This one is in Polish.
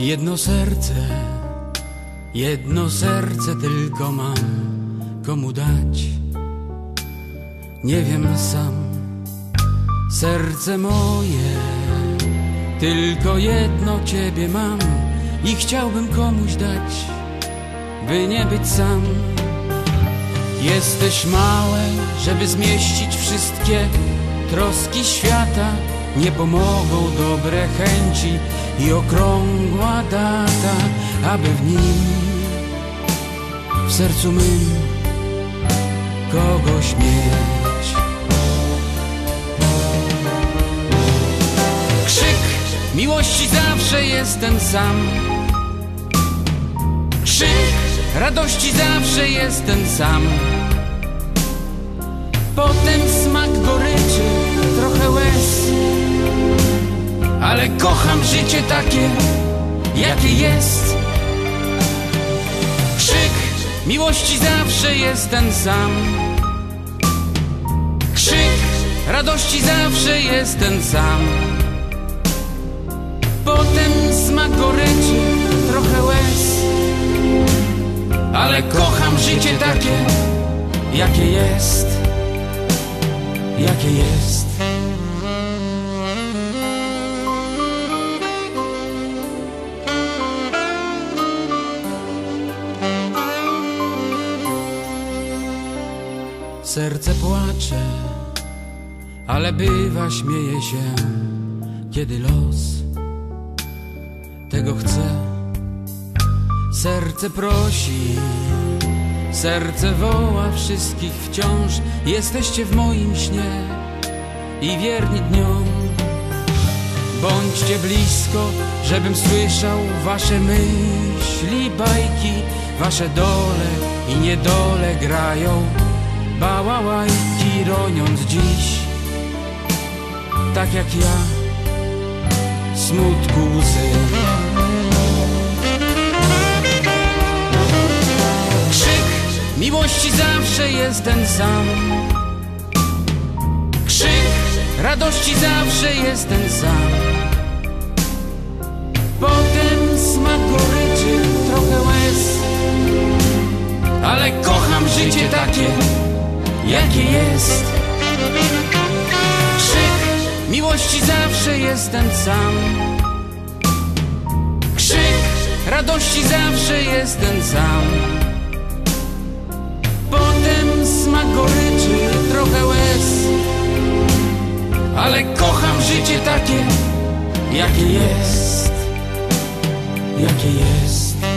Jedno serce, jedno serce tylko mam komu dać. Nie wiem sam, serce moje, tylko jedno ciebie mam i chciałbym komuś dać, by nie być sam. Jesteś małe, żeby zmieścić wszystkie troski świata. Nie pomogą dobre chęci i okrągła data, aby w nim, w sercu mym, kogoś mieć. Krzyk miłości zawsze jest ten sam. Krzyk radości zawsze jest ten sam. Potem Ale kocham życie takie, jakie jest. Krzyk miłości zawsze jest ten sam. Krzyk radości zawsze jest ten sam. Potem smak goryczy, trochę łez. Ale kocham życie takie, jakie jest. Jakie jest. Serce płacze, ale bywa śmieje się, kiedy los tego chce. Serce prosi, serce woła wszystkich wciąż. Jesteście w moim śnie i wierni dniom. Bądźcie blisko, żebym słyszał wasze myśli, bajki, wasze dole i niedole grają. Bałałajki roniąc dziś, tak jak ja, smutku łzy. Krzyk miłości zawsze jest ten sam. Krzyk radości zawsze jest ten sam. Potem smak goryczy, trochę łez. Ale kocham życie takie, jakie jest. Krzyk miłości zawsze jest ten sam. Krzyk radości zawsze jest ten sam. Potem smak goryczy, trochę łez. Ale kocham życie takie, jakie jest. Jakie jest.